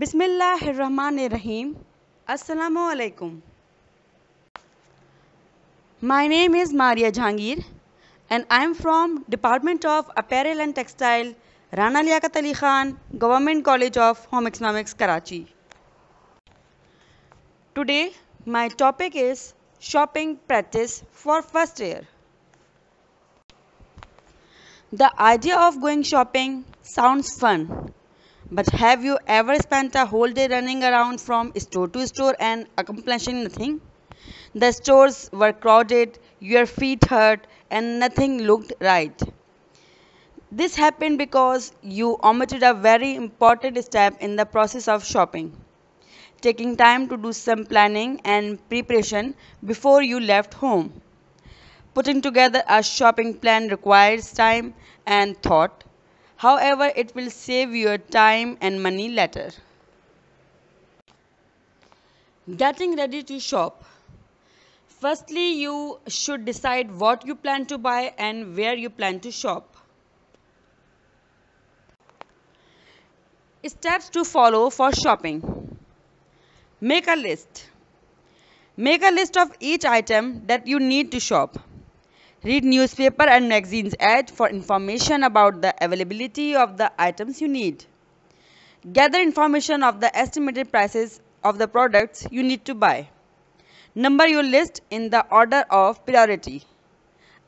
Bismillahirrahmanirrahim. Assalamu alaikum. My name is Maria Jahangir and I am from Department of Apparel and Textile, Rana Liaquat Ali Khan, Government College of Home Economics, Karachi. Today my topic is shopping practice for first year. The idea of going shopping sounds fun, but have you ever spent a whole day running around from store to store and accomplishing nothing? The stores were crowded, your feet hurt, and nothing looked right. This happened because you omitted a very important step in the process of shopping taking time to do some planning and preparation before you left home. Putting together a shopping plan requires time and thought. However, it will save your time and money later. Getting ready to shop. Firstly, you should decide what you plan to buy and where you plan to shop. Steps to follow for shopping. Make a list. Make a list of each item that you need to shop. Read newspaper and magazines ad for information about the availability of the items you need. Gather information of the estimated prices of the products you need to buy. Number your list in the order of priority.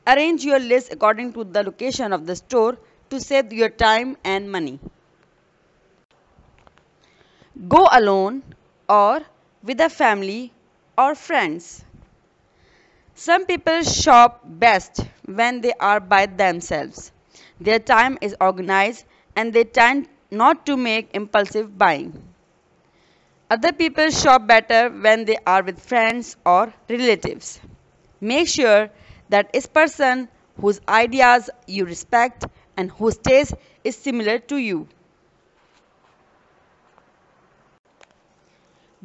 Arrange your list according to the location of the store to save your time and money. Go alone or with a family or friends. Some people shop best when they are by themselves. Their time is organized and they tend not to make impulsive buying. Other people shop better when they are with friends or relatives. Make sure that this person whose ideas you respect and whose taste is similar to you.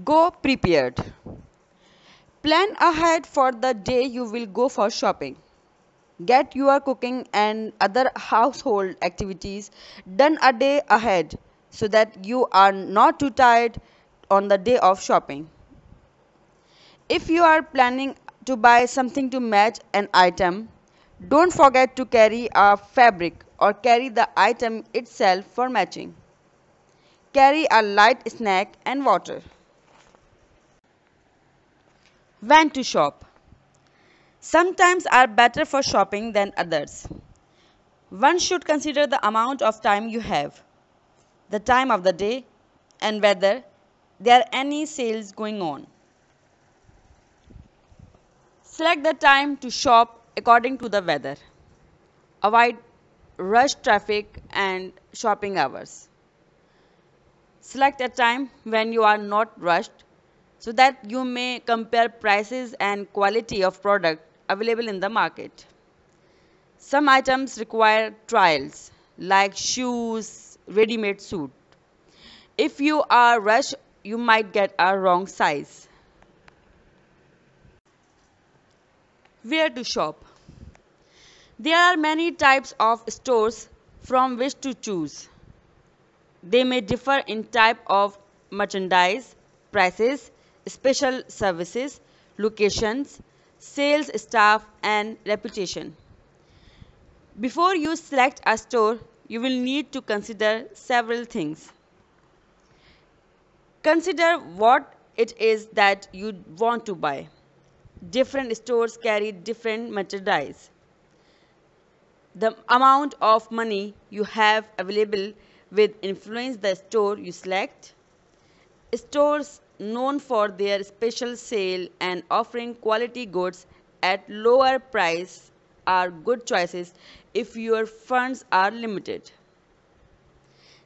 Go prepared. Plan ahead for the day you will go for shopping. Get your cooking and other household activities done a day ahead so that you are not too tired on the day of shopping. If you are planning to buy something to match an item, don't forget to carry a fabric or carry the item itself for matching. Carry a light snack and water. When to shop. Sometimes are better for shopping than others. One should consider the amount of time you have, the time of the day, and whether there are any sales going on. Select the time to shop according to the weather. Avoid rush traffic and shopping hours. Select a time when you are not rushed so that you may compare prices and quality of product available in the market. Some items require trials like shoes, ready-made suit. If you are rushed, you might get a wrong size. Where to shop? There are many types of stores from which to choose. They may differ in type of merchandise, prices, special services, locations, sales staff and reputation. Before you select a store, you will need to consider several things. Consider what it is that you want to buy. Different stores carry different merchandise. The amount of money you have available will influence the store you select. Stores known for their special sale and offering quality goods at lower price are good choices if your funds are limited.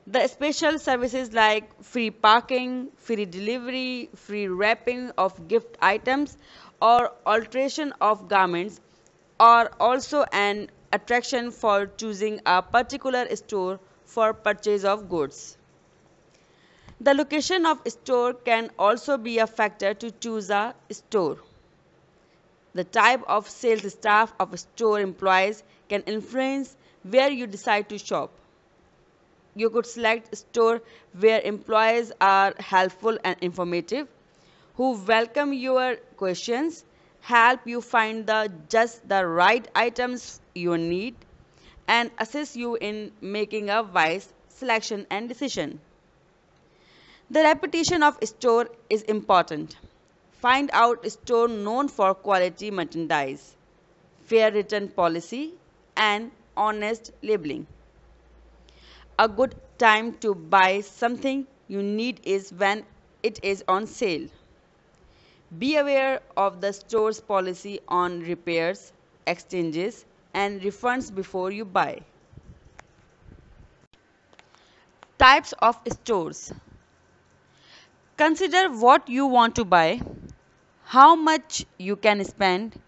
The special services like free parking, free delivery, free wrapping of gift items or alteration of garments are also an attraction for choosing a particular store for purchase of goods. The location of store can also be a factor to choose a store. The type of sales staff of store employees can influence where you decide to shop. you could select store where employees are helpful and informative, who welcome your questions, help you find the just the right items you need, and assist you in making a wise selection and decision. The reputation of store is important. Find out a store known for quality merchandise, fair return policy, and honest labeling. A good time to buy something you need is when it is on sale. Be aware of the store's policy on repairs, exchanges, and refunds before you buy. Types of stores Consider what you want to buy, how much you can spend,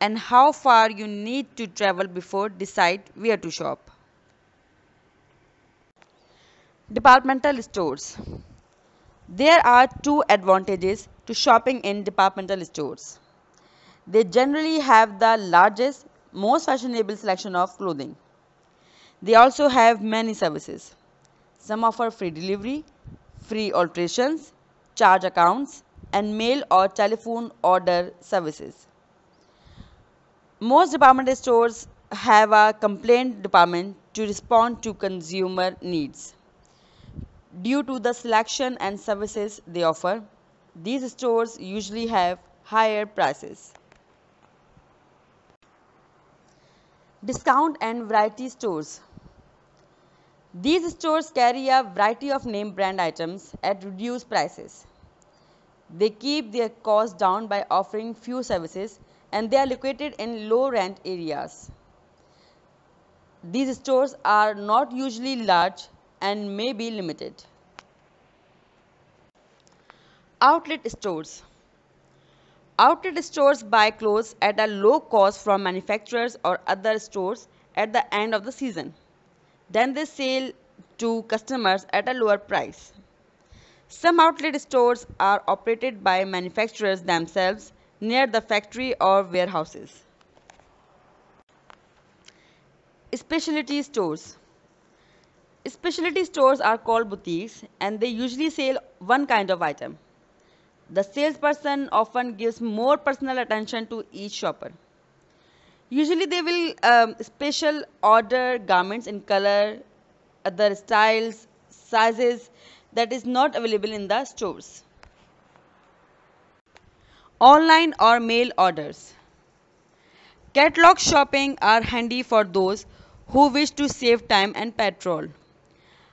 and how far you need to travel before decide where to shop. Departmental stores. There are two advantages to shopping in departmental stores. They generally have the largest, most fashionable selection of clothing. They also have many services. Some offer free delivery, free alterations, charge accounts, and mail or telephone order services. Most department stores have a complaint department to respond to consumer needs. Due to the selection and services they offer, these stores usually have higher prices. Discount and variety stores. These stores carry a variety of name brand items at reduced prices. They keep their costs down by offering few services and they are located in low rent areas. These stores are not usually large and may be limited. Outlet stores. Outlet stores buy clothes at a low cost from manufacturers or other stores at the end of the season. Then they sell to customers at a lower price. Some outlet stores are operated by manufacturers themselves near the factory or warehouses. Specialty stores. Specialty stores are called boutiques and they usually sell one kind of item. The salesperson often gives more personal attention to each shopper. Usually they will um, special order garments in color, other styles, sizes that is not available in the stores. Online or mail orders. Catalog shopping are handy for those who wish to save time and petrol.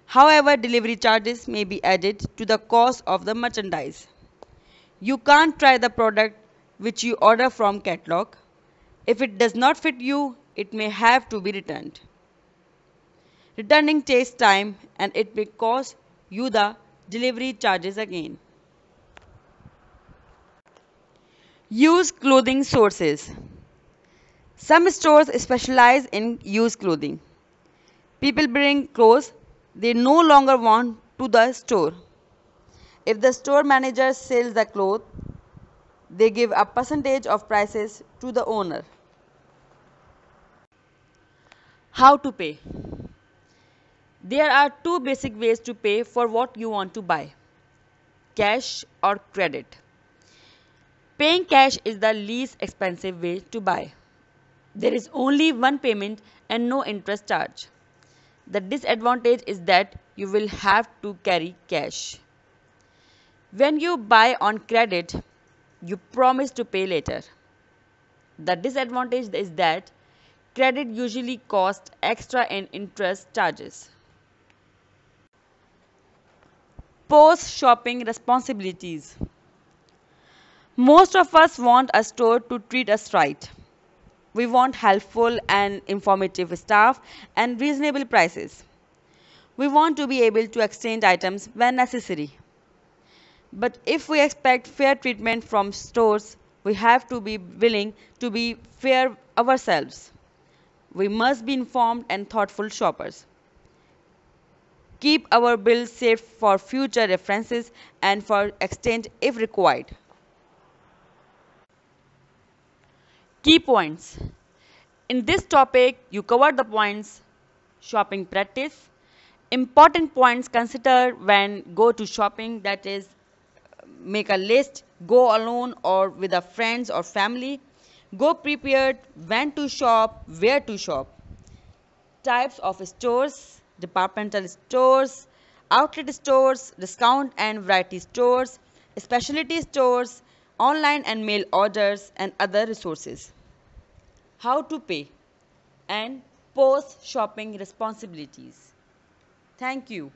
However, delivery charges may be added to the cost of the merchandise. You can't try the product which you order from catalog. If it does not fit you, it may have to be returned. Returning takes time and it may cost you the delivery charges again. Use clothing sources. Some stores specialize in used clothing. People bring clothes they no longer want to the store. If the store manager sells the cloth, they give a percentage of prices to the owner. How to pay? There are two basic ways to pay for what you want to buy cash or credit. Paying cash is the least expensive way to buy. There is only one payment and no interest charge. The disadvantage is that you will have to carry cash. When you buy on credit, you promise to pay later. The disadvantage is that credit usually costs extra in interest charges. Post shopping responsibilities. Most of us want a store to treat us right. We want helpful and informative staff and reasonable prices. We want to be able to exchange items when necessary. But if we expect fair treatment from stores, we have to be willing to be fair ourselves. We must be informed and thoughtful shoppers. Keep our bills safe for future references and for exchange if required. Key points. In this topic, you covered the points shopping practice, important points consider when go to shopping that is make a list go alone or with a friends or family go prepared when to shop where to shop. Types of stores departmental stores outlet stores discount and variety stores specialty stores online and mail orders and other resources. How to pay and post shopping responsibilities. Thank you